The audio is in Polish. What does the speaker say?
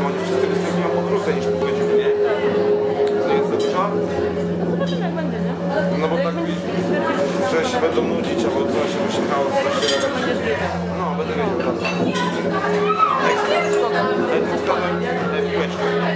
bo oni wszyscy występują po krócej niż pół godziny, nie? To jest za dużo? Nie? No bo tak, że się będą nudzić, albo coś się musi chaos, coś się robić. No, będę wiedział, prawda. Ekstra. Ekstra, daj.